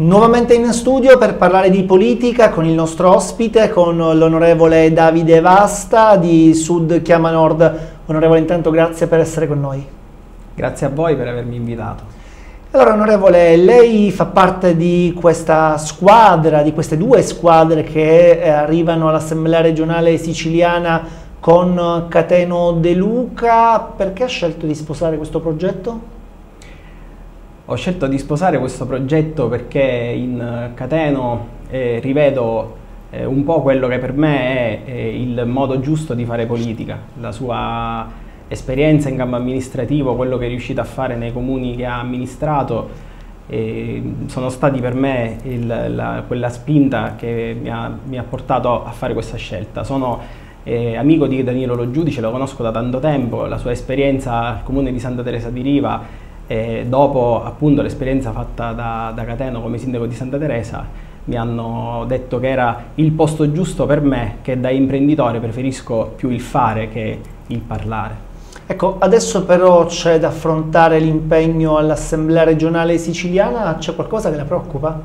Nuovamente in studio per parlare di politica con il nostro ospite, con l'onorevole Davide Vasta di Sud Chiama Nord. Onorevole, intanto grazie per essere con noi. Grazie a voi per avermi invitato. Allora, onorevole, lei fa parte di questa squadra, di queste due squadre che eh, arrivano all'Assemblea regionale siciliana con Cateno De Luca. Perché ha scelto di sposare questo progetto? Ho scelto di sposare questo progetto perché in Cateno eh, rivedo eh, un po' quello che per me è, è, il modo giusto di fare politica, la sua esperienza in campo amministrativo, quello che è riuscito a fare nei comuni che ha amministrato, eh, sono stati per me il, la, quella spinta che mi ha, mi ha, portato a fare questa scelta. Sono eh, amico di Danilo Lo Giudice, lo conosco da tanto tempo, la sua esperienza al comune di Santa Teresa di Riva e dopo appunto l'esperienza fatta da, da Cateno come sindaco di Santa Teresa mi hanno detto che era il posto giusto per me, che da imprenditore preferisco più il fare che il parlare. Ecco, adesso però c'è da affrontare l'impegno all'Assemblea regionale siciliana, c'è qualcosa che la preoccupa?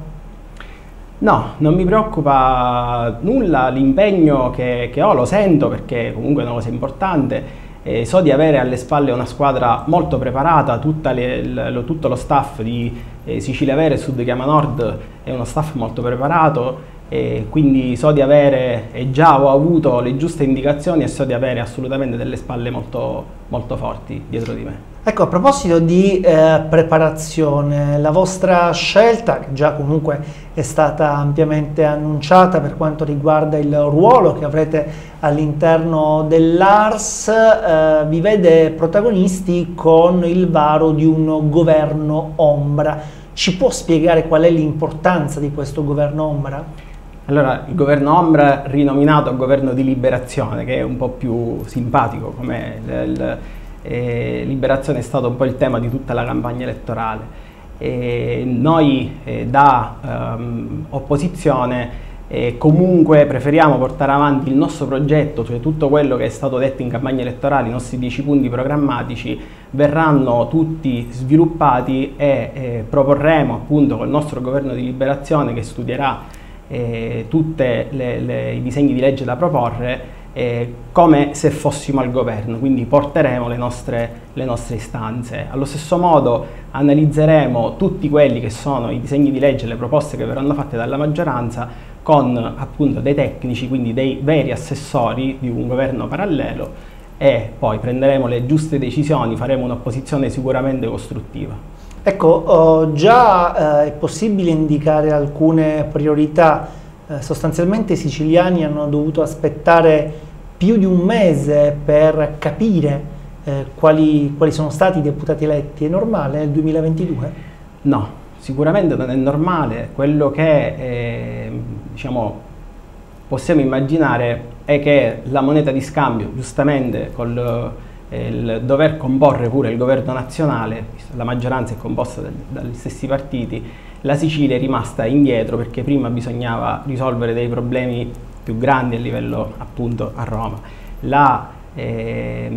No, non mi preoccupa nulla, l'impegno che, che, ho lo sento perché comunque è una cosa importante eh, so di avere alle spalle una squadra molto preparata, le, lo, tutto lo staff di eh, Sicilia Vere e Sud Chiama Nord è uno staff molto preparato e quindi so di avere e già ho avuto le giuste indicazioni e so di avere assolutamente delle spalle molto, molto forti dietro di me. Ecco, a proposito di eh, preparazione, la vostra scelta, che già comunque è stata ampiamente annunciata per quanto riguarda il ruolo che avrete all'interno dell'ARS, eh, vi vede protagonisti con il varo di un governo ombra. Ci può spiegare qual è l'importanza di questo governo ombra? Allora, il governo ombra rinominato governo di liberazione, che è un po' più simpatico come il, il eh, liberazione è stato un po' il tema di tutta la campagna elettorale. E noi eh, da ehm, opposizione eh, comunque preferiamo portare avanti il nostro progetto, cioè tutto quello che è stato detto in campagna elettorale, i nostri dieci punti programmatici verranno tutti sviluppati e eh, proporremo appunto col nostro governo di liberazione che studierà eh, tutti i disegni di legge da proporre eh, come se fossimo al governo, quindi porteremo le nostre, le nostre, istanze. Allo stesso modo analizzeremo tutti quelli che sono i disegni di legge, le proposte che verranno fatte dalla maggioranza con appunto dei tecnici, quindi dei veri assessori di un governo parallelo e poi prenderemo le giuste decisioni, faremo un'opposizione sicuramente costruttiva. Ecco, oh, già eh, è possibile indicare alcune priorità eh, sostanzialmente i siciliani hanno dovuto aspettare più di un mese per capire eh, quali, quali, sono stati i deputati eletti. È normale nel 2022? No, sicuramente non è normale. Quello che eh, diciamo, possiamo immaginare è che la moneta di scambio, giustamente col il dover comporre pure il governo nazionale, la maggioranza è composta dagli stessi partiti, la Sicilia è rimasta indietro perché prima bisognava risolvere dei problemi più grandi a livello appunto a Roma. La, eh,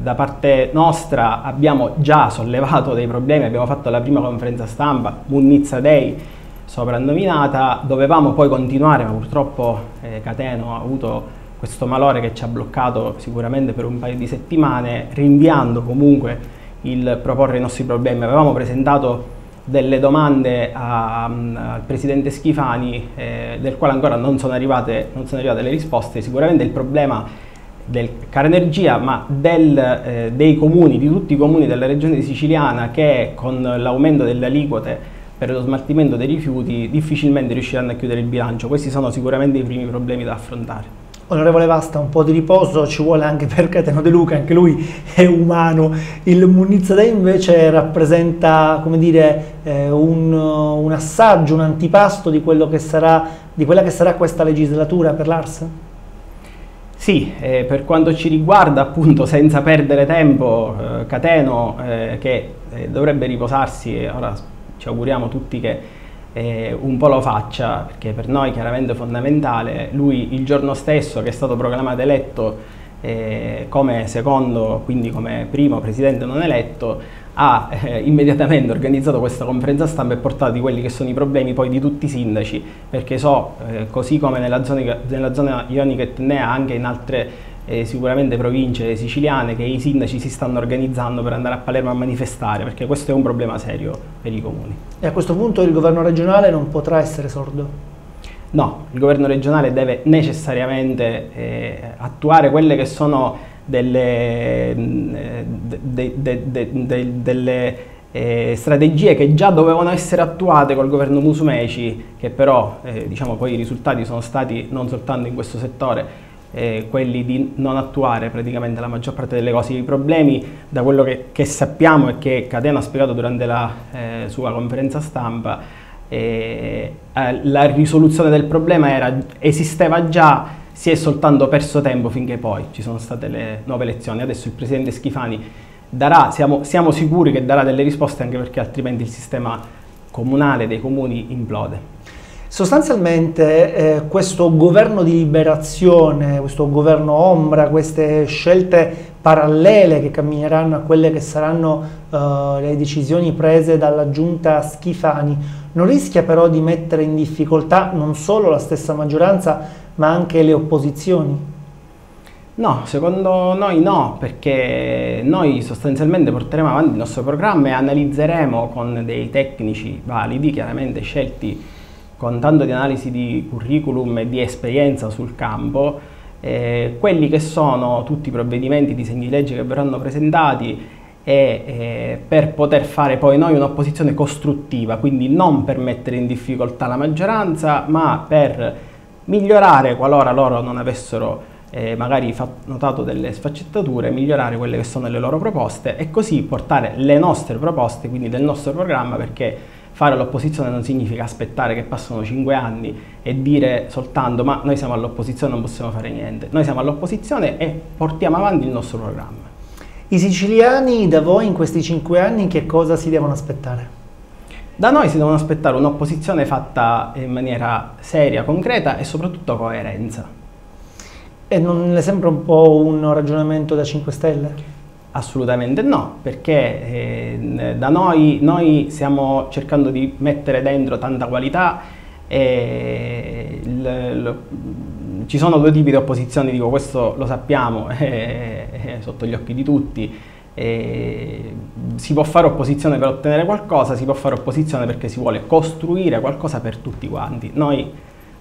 da parte nostra abbiamo già sollevato dei problemi, abbiamo fatto la prima conferenza stampa, Munnizza Day, soprannominata, dovevamo poi continuare ma purtroppo eh, Cateno ha avuto questo malore che ci ha bloccato sicuramente per un paio di settimane, rinviando comunque il proporre i nostri problemi. Avevamo presentato delle domande a, al Presidente Schifani, eh, del quale ancora non sono, arrivate, non sono arrivate le risposte. Sicuramente il problema del caro energia, ma del, eh, dei comuni, di tutti i comuni della regione siciliana che con l'aumento delle aliquote per lo smaltimento dei rifiuti difficilmente riusciranno a chiudere il bilancio. Questi sono sicuramente i primi problemi da affrontare. Onorevole Vasta, un po' di riposo ci vuole anche per Cateno De Luca, anche lui è umano. Il Munizza Day invece rappresenta, come dire, eh, un, un, assaggio, un antipasto di, che sarà, di quella che sarà questa legislatura per l'Ars? Sì, eh, per quanto ci riguarda, appunto, senza perdere tempo, eh, Cateno, eh, che eh, dovrebbe riposarsi, ora ci auguriamo tutti che eh, un po' lo faccia, perché per noi chiaramente fondamentale. Lui il giorno stesso che è stato proclamato eletto eh, come secondo, quindi come primo presidente non eletto, ha eh, immediatamente organizzato questa conferenza stampa e portato quelli che sono i problemi poi di tutti i sindaci, perché so, eh, così come nella zona, nella zona ionica e tennea, anche in altre eh, sicuramente province siciliane, che i sindaci si stanno organizzando per andare a Palermo a manifestare, perché questo è un problema serio per i comuni. E a questo punto il governo regionale non potrà essere sordo? No, il governo regionale deve necessariamente eh, attuare quelle che sono delle, de, de, de, delle eh, strategie che già dovevano essere attuate col governo Musumeci, che però eh, diciamo, poi i risultati sono stati non soltanto in questo settore, eh, quelli di non attuare praticamente la maggior parte delle cose. I problemi, da quello che, che sappiamo e che Catena ha spiegato durante la eh, sua conferenza stampa, eh, la risoluzione del problema era, esisteva già, si è soltanto perso tempo finché poi ci sono state le nuove elezioni. Adesso il Presidente Schifani darà, siamo, siamo sicuri che darà delle risposte anche perché altrimenti il sistema comunale dei comuni implode. Sostanzialmente eh, questo governo di liberazione, questo governo ombra, queste scelte parallele che cammineranno a quelle che saranno eh, le decisioni prese dalla giunta Schifani, non rischia però di mettere in difficoltà non solo la stessa maggioranza ma anche le opposizioni? No, secondo noi no, perché noi sostanzialmente porteremo avanti il nostro programma e analizzeremo con dei tecnici validi, chiaramente scelti con tanto di analisi di curriculum e di esperienza sul campo, eh, quelli che sono tutti i provvedimenti, disegni di legge che verranno presentati e eh, per poter fare poi noi un'opposizione costruttiva, quindi non per mettere in difficoltà la maggioranza, ma per migliorare qualora loro non avessero eh, magari notato delle sfaccettature, migliorare quelle che sono le loro proposte e così portare le nostre proposte, quindi del nostro programma, perché fare l'opposizione non significa aspettare che passano cinque anni e dire soltanto ma noi siamo all'opposizione non possiamo fare niente. Noi siamo all'opposizione e portiamo avanti il nostro programma. I siciliani da voi in questi cinque anni che cosa si devono aspettare? Da noi si devono aspettare un'opposizione fatta in maniera seria, concreta e soprattutto coerenza. E non le sembra un po' un ragionamento da 5 Stelle? Assolutamente no, perché eh, da noi, noi stiamo cercando di mettere dentro tanta qualità e il, il, ci sono due tipi di opposizione, dico questo lo sappiamo, è, è sotto gli occhi di tutti. E si può fare opposizione per ottenere qualcosa, si può fare opposizione perché si vuole costruire qualcosa per tutti quanti. Noi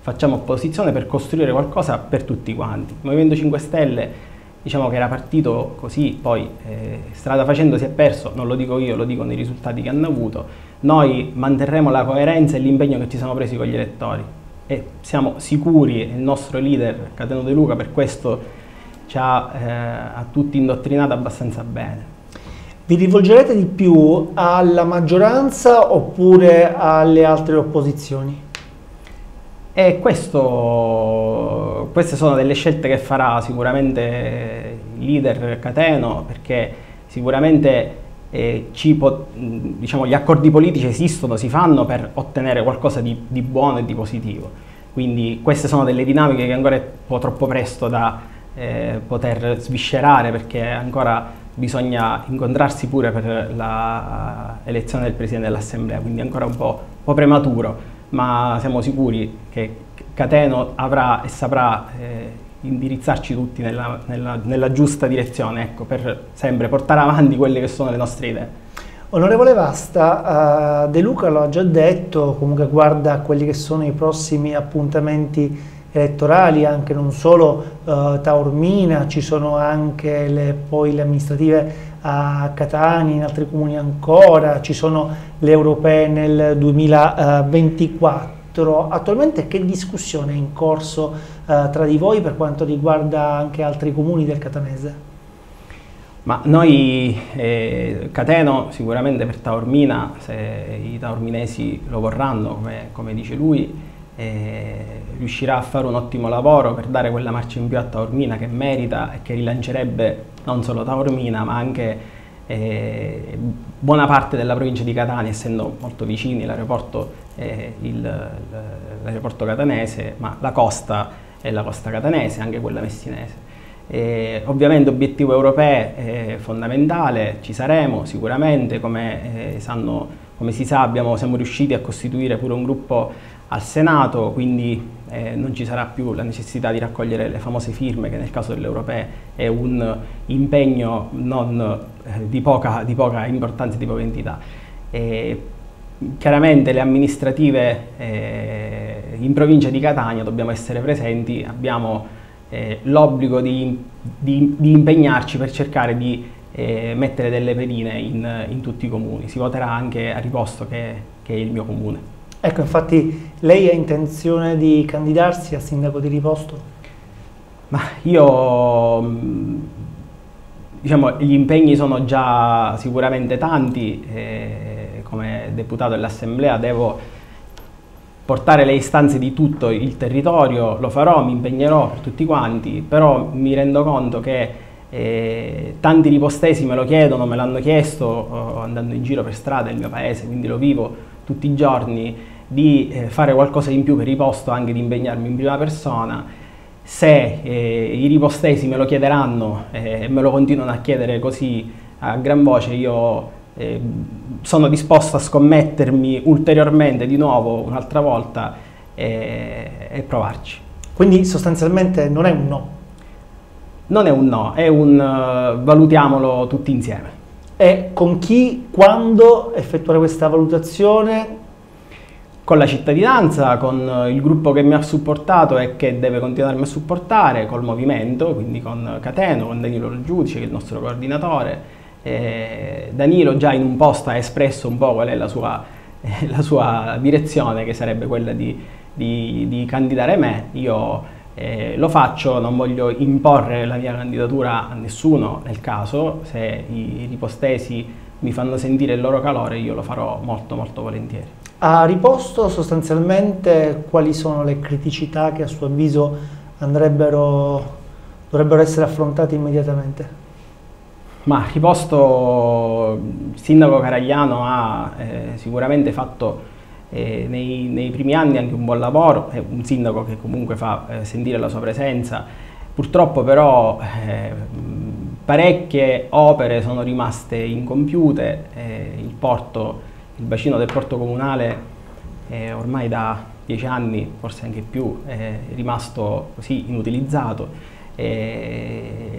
facciamo opposizione per costruire qualcosa per tutti quanti. Il Movimento 5 Stelle diciamo che era partito così, poi eh, strada facendo si è perso, non lo dico io, lo dicono i risultati che hanno avuto, noi manterremo la coerenza e l'impegno che ci siamo presi con gli elettori e siamo sicuri, il nostro leader Cateno De Luca per questo ci ha, eh, ha tutti indottrinato abbastanza bene. Vi rivolgerete di più alla maggioranza oppure alle altre opposizioni? E questo, queste sono delle scelte che farà sicuramente il leader Cateno perché sicuramente eh, diciamo, gli accordi politici esistono, si fanno per ottenere qualcosa di, di, buono e di positivo. Quindi queste sono delle dinamiche che ancora è un po' troppo presto da eh, poter sviscerare perché ancora bisogna incontrarsi pure per l'elezione del Presidente dell'Assemblea, quindi ancora un po', un po prematuro ma siamo sicuri che Cateno avrà e saprà eh, indirizzarci tutti nella, nella, nella giusta direzione, ecco, per sempre portare avanti quelle che sono le nostre idee. Onorevole Vasta, uh, De Luca lo ha già detto, comunque guarda quelli che sono i prossimi appuntamenti elettorali, anche non solo uh, Taormina, ci sono anche le, poi le amministrative a Catania, in altri comuni ancora, ci sono le europee nel 2024. Attualmente che discussione è in corso uh, tra di voi per quanto riguarda anche altri comuni del Catanese? Ma noi, eh, Cateno, sicuramente per Taormina, se i taorminesi lo vorranno, come, come dice lui, eh, riuscirà a fare un ottimo lavoro per dare quella marcia in più a Taormina che merita e che rilancerebbe non solo Taormina ma anche eh, buona parte della provincia di Catania essendo molto vicini l'aeroporto, eh, catanese ma la costa è la costa catanese, anche quella messinese. Eh, ovviamente obiettivo europeo è fondamentale, ci saremo sicuramente, come, eh, sanno, come si sa abbiamo, siamo riusciti a costituire pure un gruppo al Senato, quindi eh, non ci sarà più la necessità di raccogliere le famose firme che nel caso dell'Europea è un impegno non, eh, di, poca, di, poca, importanza di poca entità. E, chiaramente le amministrative eh, in provincia di Catania dobbiamo essere presenti, abbiamo eh, l'obbligo di, di, di, impegnarci per cercare di eh, mettere delle pedine in, in, tutti i comuni. Si voterà anche a Riposto che, che è il mio comune. Ecco, infatti lei ha intenzione di candidarsi a sindaco di riposto? Ma io, mm, diciamo, gli impegni sono già sicuramente tanti, eh, come deputato dell'Assemblea devo portare le istanze di tutto il territorio, lo farò, mi impegnerò per tutti quanti, però mi rendo conto che eh, tanti ripostesi me lo chiedono, me l'hanno chiesto eh, andando in giro per strada nel mio paese, quindi lo vivo tutti i giorni di eh, fare qualcosa in più per i posto, anche di impegnarmi in prima persona. Se eh, i ripostesi me lo chiederanno eh, e me lo continuano a chiedere così a gran voce, io eh, sono disposto a scommettermi ulteriormente di nuovo un'altra volta e provarci. Quindi sostanzialmente non è un no? Non è un no, è un uh, valutiamolo tutti insieme. E con chi, quando effettuare questa valutazione? con la cittadinanza, con il gruppo che mi ha supportato e che deve continuarmi a supportare, col movimento, quindi con Cateno, con Danilo il Giudice, che è il nostro coordinatore. Eh, Danilo già in un post ha espresso un po' qual è la sua, eh, la sua direzione, che sarebbe quella di, di, di candidare me. Io eh, lo faccio, non voglio imporre la mia candidatura a nessuno nel caso, se i, ripostesi mi fanno sentire il loro calore io lo farò molto molto volentieri. Ha riposto sostanzialmente quali sono le criticità che a suo avviso andrebbero, dovrebbero essere affrontate immediatamente? Ma riposto, il sindaco Caragliano ha eh, sicuramente fatto eh, nei, nei, primi anni anche un buon lavoro, è un sindaco che comunque fa eh, sentire la sua presenza, purtroppo però eh, parecchie opere sono rimaste incompiute, eh, il porto il bacino del porto comunale ormai da dieci anni, forse anche più, è rimasto così inutilizzato.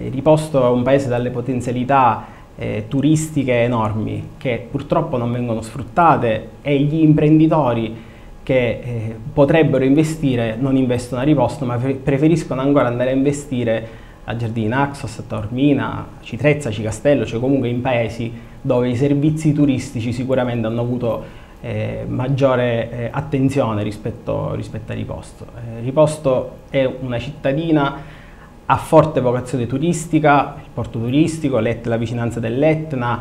Riposto a un paese dalle potenzialità eh, turistiche enormi che purtroppo non vengono sfruttate e gli imprenditori che eh, potrebbero investire non investono a riposto ma preferiscono ancora andare a investire a Giardini Naxos, a Taormina, a Citrezza, a Cicastello, cioè comunque in paesi dove i servizi turistici sicuramente hanno avuto eh, maggiore eh, attenzione rispetto, rispetto, a Riposto. Eh, Riposto è una cittadina a forte vocazione turistica, porto turistico, la vicinanza dell'Etna,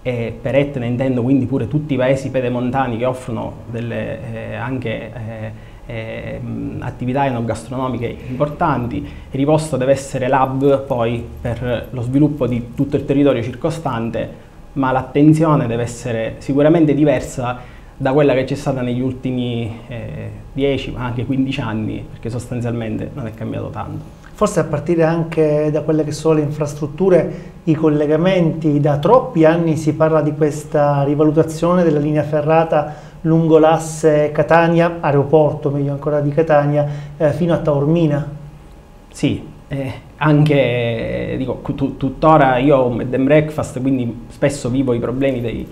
e per Etna intendo quindi pure tutti i paesi pedemontani che offrono delle, eh, anche eh, eh, attività enogastronomiche importanti. Riposto deve essere l'hub poi per lo sviluppo di tutto il territorio circostante, ma l'attenzione deve essere sicuramente diversa da quella che c'è stata negli ultimi eh, 10 ma anche 15 anni, perché sostanzialmente non è cambiato tanto. Forse a partire anche da quelle che sono le infrastrutture, i collegamenti, da troppi anni si parla di questa rivalutazione della linea ferrata lungo l'asse Catania, aeroporto meglio ancora di Catania, eh, fino a Taormina. Sì, eh, anche dico, tuttora io ho un bed and breakfast, quindi spesso vivo i problemi dei,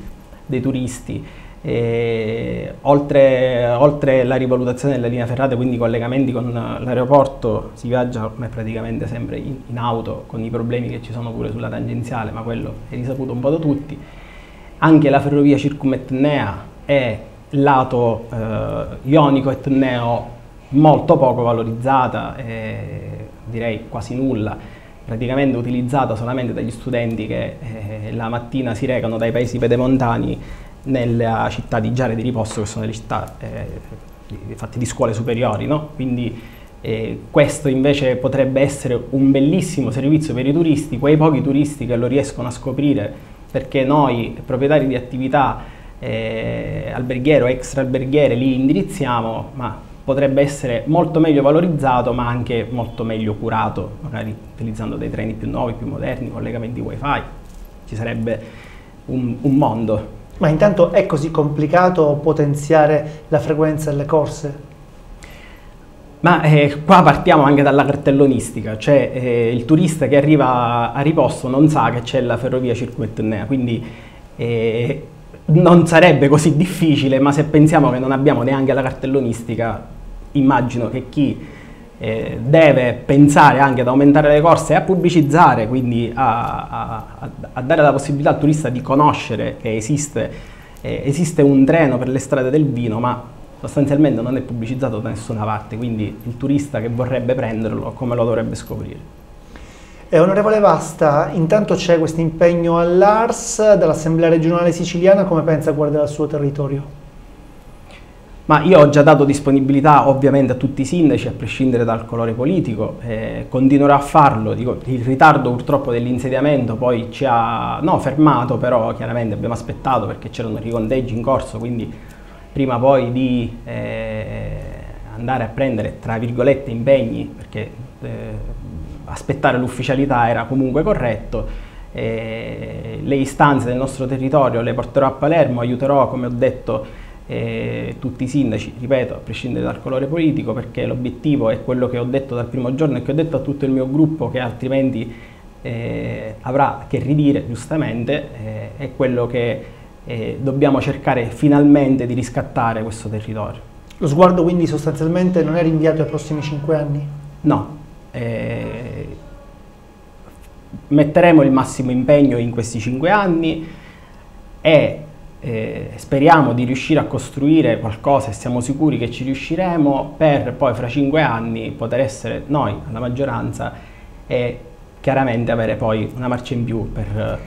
dei turisti. E, oltre, oltre la rivalutazione della linea ferrata, quindi collegamenti con l'aeroporto, si viaggia ormai praticamente sempre in, in, auto con i problemi che ci sono pure sulla tangenziale, ma quello è risaputo un po' da tutti. Anche la ferrovia circumetnea è lato eh, ionico e tenneo molto poco valorizzata, eh, direi quasi nulla, praticamente utilizzata solamente dagli studenti che eh, la mattina si recano dai paesi pedemontani nella città di Giare di Riposto, che sono delle città eh, fatte di scuole superiori, no? quindi eh, questo invece potrebbe essere un bellissimo servizio per i turisti, quei pochi turisti che lo riescono a scoprire, perché noi proprietari di attività eh, alberghiere o extra alberghiere li indirizziamo, ma potrebbe essere molto meglio valorizzato ma anche molto meglio curato, magari utilizzando dei treni più nuovi, più moderni, collegamenti wifi, ci sarebbe un, un mondo. Ma intanto è così complicato potenziare la frequenza delle corse? Ma eh, qua partiamo anche dalla cartellonistica, cioè eh, il turista che arriva a riposto non sa che c'è la ferrovia circuitennea, quindi eh, non sarebbe così difficile, ma se pensiamo che non abbiamo neanche la cartellonistica, immagino che chi eh, deve pensare anche ad aumentare le corse e a pubblicizzare, quindi a, a, a dare la possibilità al turista di conoscere che esiste, eh, esiste un treno per le strade del vino, ma sostanzialmente non è pubblicizzato da nessuna parte, quindi il turista che vorrebbe prenderlo come lo dovrebbe scoprire. Eh, onorevole Vasta, intanto c'è questo impegno all'ARS dall'Assemblea regionale siciliana, come pensa guardare al suo territorio? Ma io ho già dato disponibilità ovviamente a tutti i sindaci, a prescindere dal colore politico, eh, continuerò a farlo, Dico, il ritardo purtroppo dell'insediamento poi ci ha no, fermato, però chiaramente abbiamo aspettato perché c'erano riconteggi in corso, quindi prima poi di eh, andare a prendere, tra virgolette, impegni, perché eh, aspettare l'ufficialità era comunque corretto, eh, le istanze del nostro territorio le porterò a Palermo, aiuterò, come ho detto, eh, tutti i sindaci, ripeto, a prescindere dal colore politico, perché l'obiettivo è quello che ho detto dal primo giorno e che ho detto a tutto il mio gruppo, che altrimenti eh, avrà che ridire, giustamente, eh, è quello che e dobbiamo cercare finalmente di riscattare questo territorio. Lo sguardo quindi sostanzialmente non è rinviato ai prossimi cinque anni? No, eh, metteremo il massimo impegno in questi cinque anni e eh, speriamo di riuscire a costruire qualcosa e siamo sicuri che ci riusciremo per poi fra cinque anni poter essere noi, la maggioranza, e chiaramente avere poi una marcia in più per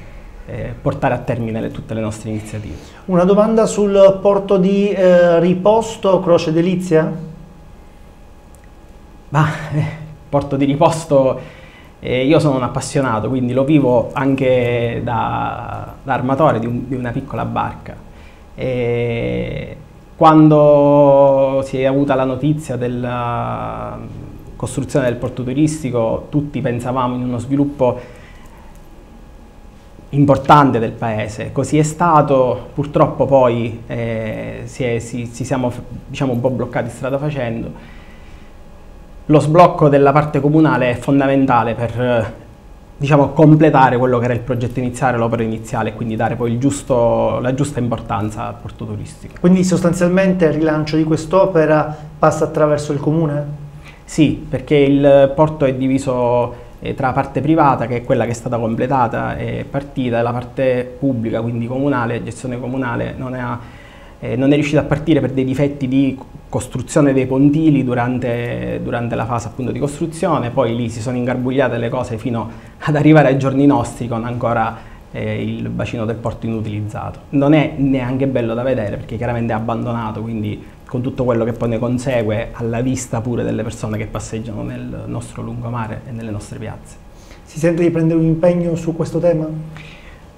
eh, portare a termine le, tutte le nostre iniziative. Una domanda sul porto di eh, riposto Croce Delizia? Ma, eh, porto di riposto, eh, io sono un appassionato, quindi lo vivo anche da, da armatore di, un, di, una piccola barca. E quando si è avuta la notizia della costruzione del porto turistico, tutti pensavamo in uno sviluppo importante del paese. Così è stato, purtroppo poi eh, si, si, si, siamo diciamo, un po' bloccati strada facendo. Lo sblocco della parte comunale è fondamentale per diciamo, completare quello che era il progetto iniziale, l'opera iniziale e quindi dare poi giusto, la giusta importanza al porto turistico. Quindi sostanzialmente il rilancio di quest'opera passa attraverso il comune? Sì, perché il porto è diviso eh, tra parte privata, che è quella che è stata completata e partita, e la parte pubblica, quindi comunale, gestione comunale, non è, eh, non è riuscita a partire per dei difetti di costruzione dei pontili durante, durante la fase appunto di costruzione, poi lì si sono ingarbugliate le cose fino ad arrivare ai giorni nostri con ancora eh, il bacino del porto inutilizzato. Non è neanche bello da vedere perché chiaramente è abbandonato, quindi con tutto quello che poi ne consegue alla vista pure delle persone che passeggiano nel nostro lungomare e nelle nostre piazze. Si sente di prendere un impegno su questo tema?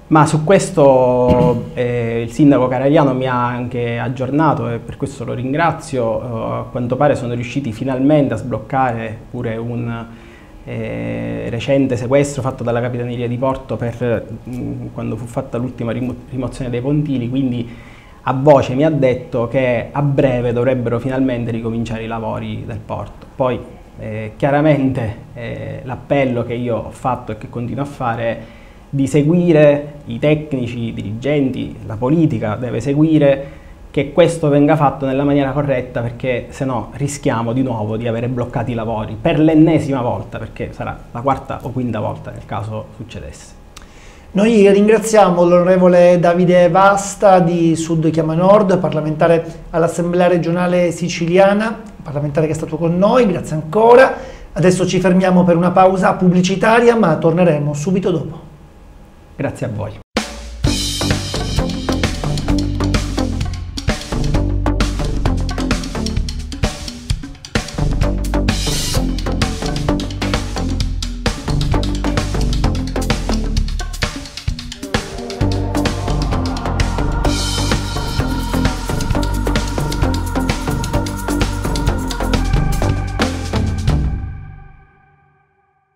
Ma su questo eh, il sindaco Caragliano mi ha anche aggiornato e per questo lo ringrazio. Uh, a quanto pare sono riusciti finalmente a sbloccare pure un eh, recente sequestro fatto dalla Capitaneria di Porto per, mh, mm, quando fu fatta l'ultima rimozione dei pontili, quindi a voce mi ha detto che a breve dovrebbero finalmente ricominciare i lavori del porto. Poi eh, chiaramente eh, l'appello che io ho fatto e che continuo a fare è di seguire i tecnici, i dirigenti, la politica deve seguire che questo venga fatto nella maniera corretta perché se no rischiamo di nuovo di avere bloccati i lavori per l'ennesima volta perché sarà la quarta o quinta volta nel caso succedesse. Noi ringraziamo l'onorevole Davide Vasta di Sud Chiama Nord, parlamentare all'Assemblea regionale siciliana, parlamentare che è stato con noi, grazie ancora. Adesso ci fermiamo per una pausa pubblicitaria ma torneremo subito dopo. Grazie a voi.